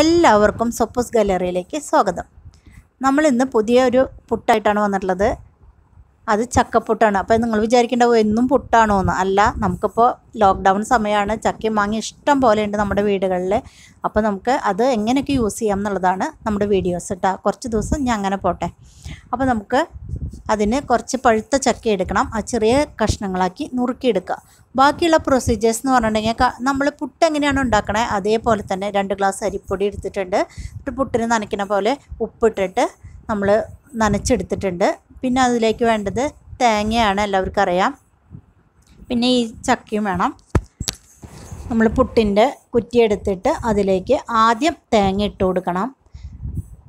എല്ലാവർക്കും സൊപ്പൂസ് ഗാലറിയിലേക്ക് സ്വാഗതം. നമ്മൾ ഇന്ന് പുതിയൊരു പുട്ടായിട്ടാണ് വന്നിട്ടുള്ളത്. അത് ചക്കപ്പുട്ടാണ്. അപ്പോൾ നിങ്ങൾ വിചാരിക്കേണ്ടാവും എന്നും പുട്ടാണോ എന്ന് അല്ല നമുക്കിപ്പോൾ ലോക്ക്ഡൗൺ സമയമാണ് ചക്കയും മാങ്ങി ഇഷ്ടം പോലെ ഉണ്ട് നമ്മുടെ വീടുകളിൽ അപ്പോൾ നമുക്ക് അത് എങ്ങനെയൊക്കെ യൂസ് ചെയ്യാം എന്നുള്ളതാണ് നമ്മുടെ വീഡിയോസ് കേട്ടോ കുറച്ച് ദിവസം ഞാൻ അങ്ങനെ പോട്ടെ. അപ്പോൾ നമുക്ക് അതിന് കുറച്ച് പഴുത്ത ചക്ക എടുക്കണം. ആ ചെറിയ കഷ്ണങ്ങളാക്കി നുറുക്കിയെടുക്കുക. ബാക്കിയുള്ള പ്രൊസീജിയേഴ്സ് എന്ന് പറഞ്ഞിട്ടുണ്ടെങ്കിൽ നമ്മൾ പുട്ട് എങ്ങനെയാണ് ഉണ്ടാക്കണേ? അതേപോലെ തന്നെ രണ്ട് ഗ്ലാസ് അരിപ്പൊടി എടുത്തിട്ടുണ്ട്. എന്നിട്ട് പുട്ടിന് നനയ്ക്കുന്ന പോലെ ഉപ്പിട്ടിട്ട് നമ്മൾ നനച്ചെടുത്തിട്ടുണ്ട്. പിന്നെ അതിലേക്ക് വേണ്ടത് തേങ്ങയാണ് എല്ലാവർക്കും അറിയാം. പിന്നെ ഈ ചക്കയും വേണം. നമ്മൾ പുട്ടിന്റെ കുറ്റിയെടുത്തിട്ട് അതിലേക്ക് ആദ്യം തേങ്ങ ഇട്ട് കൊടുക്കണം.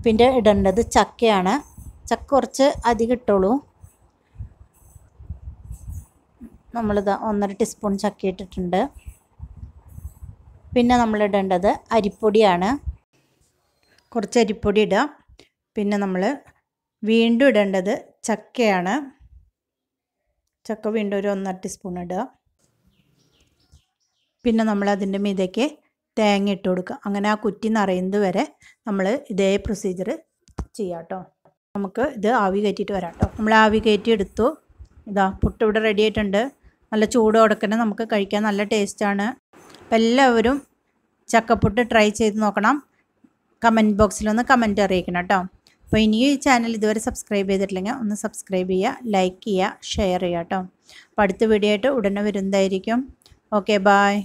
പിന്നെ ഇടേണ്ടത് ചക്കയാണ്. ചക്ക കുറച്ച് അധികം ഇട്ടോളൂ. നമ്മളിത് ഒന്നര ടീസ്പൂൺ ചക്ക ഇട്ടിട്ടുണ്ട്. പിന്നെ നമ്മൾ ഇടേണ്ടത് അരിപ്പൊടിയാണ്. കുറച്ച് അരിപ്പൊടി ഇടാം. പിന്നെ നമ്മൾ വീണ്ടും ഇടേണ്ടത് ചക്കയാണ്. ചക്ക വീണ്ടും ഒരു ഒന്നര ടീസ്പൂൺ ഇടുക പിന്നെ നമ്മൾ അതിന്റെ മീതേക്ക് തേങ്ങ ഇട്ട് കൊടുക്കുക. അങ്ങനെ ആ കുറ്റി നിറയുന്നത് വരെ നമ്മൾ ഇതേ പ്രൊസീജിയർ ചെയ്യാം കേട്ടോ. നമുക്ക് ഇത് ആവി കയറ്റിയിട്ട് വരാം കേട്ടോ. നമ്മൾ ആവി കയറ്റി എടുത്തു. ഇതാ പുട്ട് ഇവിടെ റെഡി ആയിട്ടുണ്ട്. നല്ല ചൂട് കൊടുക്കണം നമുക്ക് കഴിക്കാൻ നല്ല ടേസ്റ്റാണ് അപ്പം എല്ലാവരും ചക്കപ്പുട്ട് ട്രൈ ചെയ്ത് നോക്കണം. കമന്റ് ബോക്സിലൊന്ന് കമന്റ് അറിയിക്കണം കേട്ടോ. അപ്പോൾ ഇനിയും ഈ ചാനൽ ഇതുവരെ സബ്സ്ക്രൈബ് ചെയ്തിട്ടില്ലെങ്കിൽ ഒന്ന് സബ്സ്ക്രൈബ് ചെയ്യുക ലൈക്ക് ചെയ്യുക ഷെയർ ചെയ്യുക കേട്ടോ. അപ്പോൾ അടുത്ത വീഡിയോ ആയിട്ട് ഉടനെ വരുന്നതായിരിക്കും. Okay bye